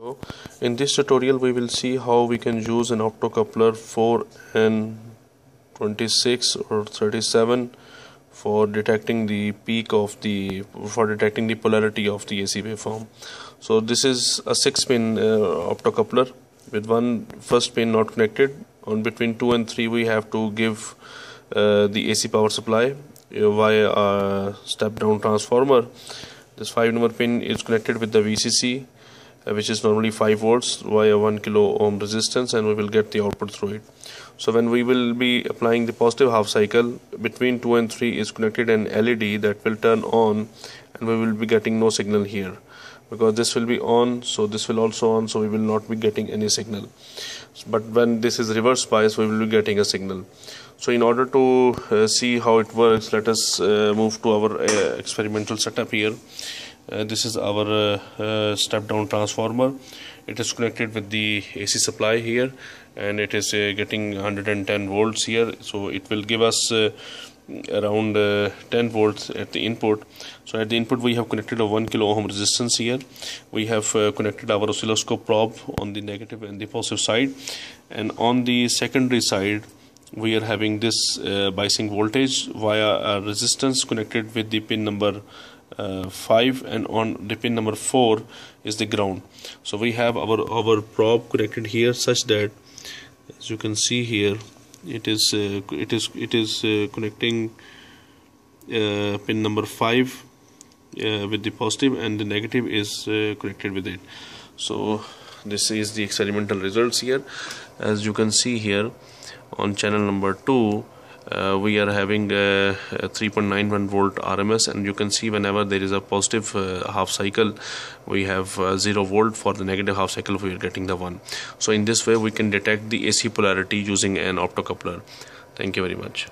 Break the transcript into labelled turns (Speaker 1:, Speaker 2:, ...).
Speaker 1: So in this tutorial we will see how we can use an optocoupler 4N26 or 37 for detecting the peak of the for detecting the polarity of the AC waveform. So this is a 6 pin uh, optocoupler with one first pin not connected. On between 2 and 3 we have to give uh, the AC power supply uh, via a step down transformer. This 5 number pin is connected with the VCC which is normally 5 volts via 1 kilo ohm resistance and we will get the output through it. So when we will be applying the positive half cycle between 2 and 3 is connected an LED that will turn on and we will be getting no signal here. Because this will be on so this will also on so we will not be getting any signal. But when this is reverse bias we will be getting a signal. So in order to uh, see how it works let us uh, move to our uh, experimental setup here uh, this is our uh, uh, step down transformer. It is connected with the AC supply here and it is getting 110 volts here. So it will give us around uh, 10 volts at the input. So at the input we have connected a 1 kilo ohm resistance here. We have uh, connected our oscilloscope probe on the negative and the positive side. And on the secondary side we are having this uh, biasing voltage via a resistance connected with the pin number uh, 5 and on the pin number 4 is the ground. So we have our our probe connected here such that as you can see here it is uh, it is it is uh, connecting uh, pin number 5 uh, with the positive and the negative is uh, connected with it. So this is the experimental results here. As you can see here on channel number 2 uh, we are having a, a 3.91 volt RMS and you can see whenever there is a positive uh, half cycle we have uh, 0 volt for the negative half cycle we are getting the 1 so in this way we can detect the AC polarity using an optocoupler thank you very much